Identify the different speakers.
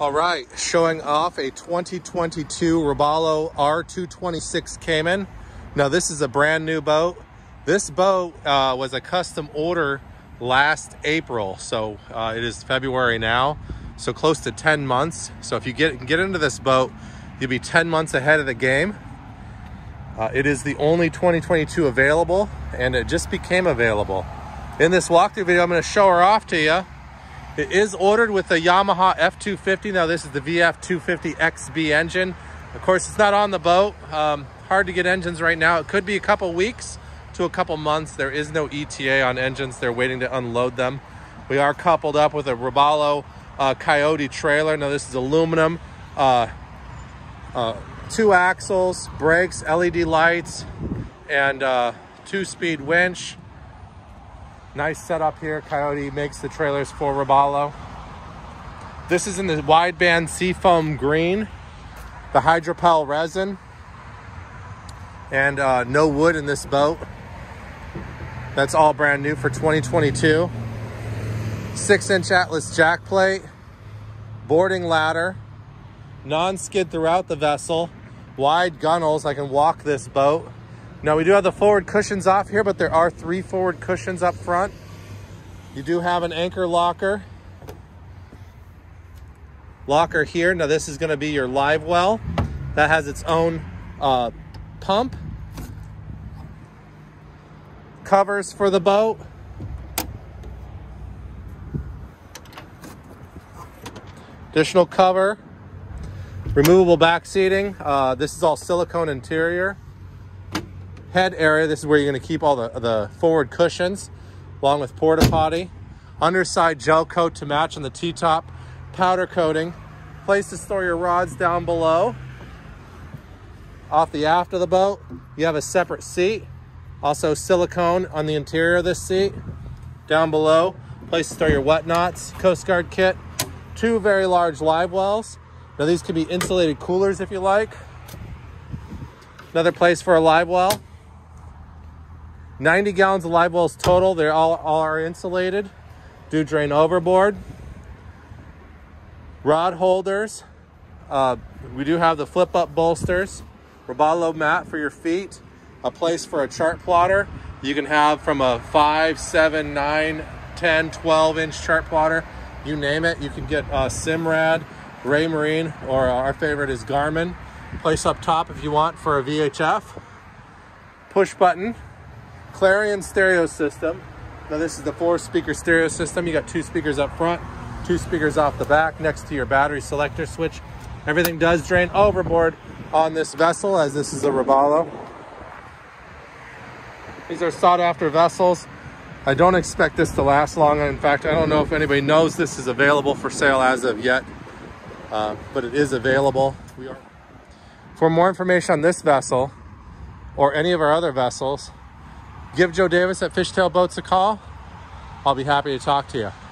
Speaker 1: All right, showing off a 2022 Robalo R226 Cayman. Now this is a brand new boat. This boat uh, was a custom order last April, so uh, it is February now, so close to 10 months. So if you get, get into this boat, you'll be 10 months ahead of the game. Uh, it is the only 2022 available, and it just became available. In this walkthrough video, I'm gonna show her off to you. It is ordered with the Yamaha F250. Now this is the VF250XB engine. Of course, it's not on the boat. Um, hard to get engines right now. It could be a couple weeks to a couple months. There is no ETA on engines. They're waiting to unload them. We are coupled up with a Robalo uh, Coyote trailer. Now this is aluminum, uh, uh, two axles, brakes, LED lights, and uh, two-speed winch. Nice setup here. Coyote makes the trailers for Robalo. This is in the wideband seafoam green, the hydropel resin, and uh, no wood in this boat. That's all brand new for 2022. Six inch Atlas jack plate, boarding ladder, non-skid throughout the vessel, wide gunnels. I can walk this boat. Now we do have the forward cushions off here, but there are three forward cushions up front. You do have an anchor locker. Locker here. Now this is gonna be your live well. That has its own uh, pump. Covers for the boat. Additional cover. Removable back seating. Uh, this is all silicone interior head area. This is where you're gonna keep all the, the forward cushions along with porta potty. Underside gel coat to match on the T-top, powder coating. Place to store your rods down below. Off the aft of the boat, you have a separate seat. Also silicone on the interior of this seat. Down below, place to store your wet knots, Coast Guard kit. Two very large live wells. Now these can be insulated coolers if you like. Another place for a live well. 90 gallons of live wells total. They all, all are insulated. Do drain overboard. Rod holders. Uh, we do have the flip up bolsters. Robalo mat for your feet. A place for a chart plotter. You can have from a 5, 7, 9, 10, 12 inch chart plotter. You name it. You can get uh, Simrad, Raymarine, or our favorite is Garmin. Place up top if you want for a VHF. Push button Clarion stereo system. Now this is the four speaker stereo system. You got two speakers up front, two speakers off the back next to your battery selector switch. Everything does drain overboard on this vessel as this is a Robalo. These are sought after vessels. I don't expect this to last long. In fact, I don't know if anybody knows this is available for sale as of yet, uh, but it is available. We are. For more information on this vessel or any of our other vessels, give Joe Davis at FishTale Boats a call. I'll be happy to talk to you.